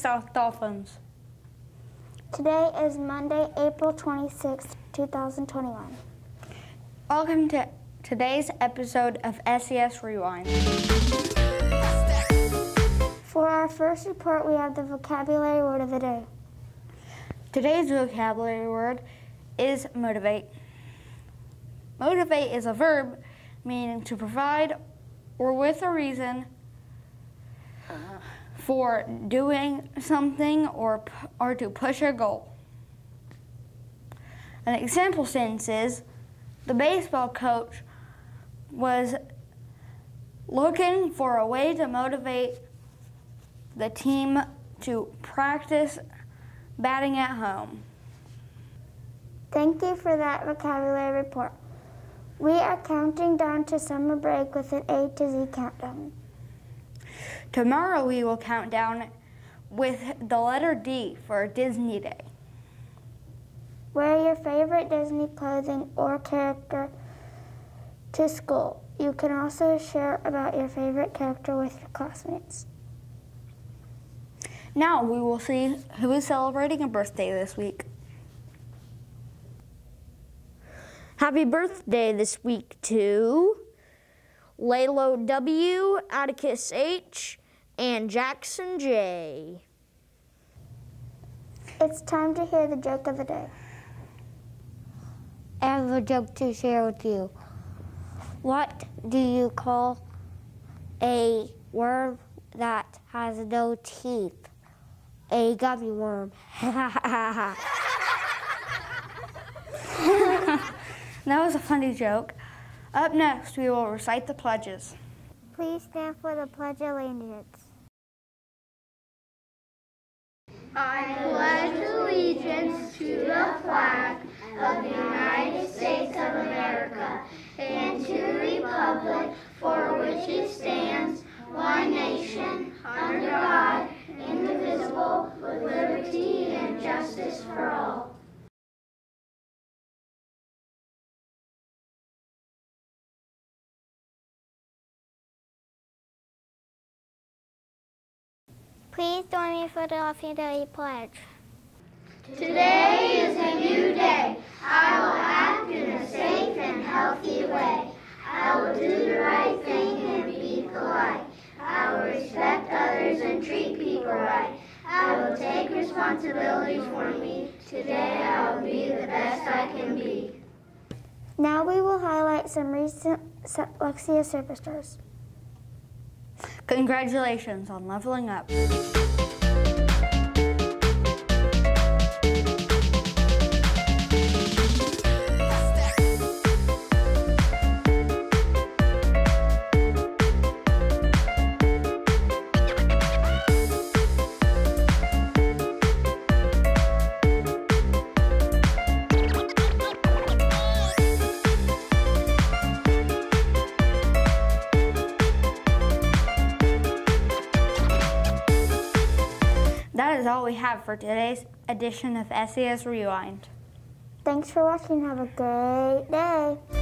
South Dolphins. Today is Monday, April 26th, 2021. Welcome to today's episode of SES Rewind. For our first report, we have the vocabulary word of the day. Today's vocabulary word is motivate. Motivate is a verb meaning to provide or with a reason uh-huh. For doing something or, or to push a goal. An example sentence is the baseball coach was looking for a way to motivate the team to practice batting at home. Thank you for that vocabulary report. We are counting down to summer break with an A to Z countdown. Tomorrow we will count down with the letter D for Disney Day. Wear your favorite Disney clothing or character to school. You can also share about your favorite character with your classmates. Now we will see who is celebrating a birthday this week. Happy birthday this week to Lalo W, Atticus H, and Jackson J. It's time to hear the joke of the day. I have a joke to share with you. What do you call a worm that has no teeth? A gummy worm. That was a funny joke. Up next, we will recite the pledges. Please stand for the Pledge of Allegiance. I pledge allegiance to the Please join me for the Laughing Day Pledge. Today is a new day. I will act in a safe and healthy way. I will do the right thing and be polite. I will respect others and treat people right. I will take responsibility for me. Today I will be the best I can be. Now we will highlight some recent Lexia superstars. Congratulations on leveling up. That is all we have for today's edition of SES Rewind. Thanks for watching. Have a great day.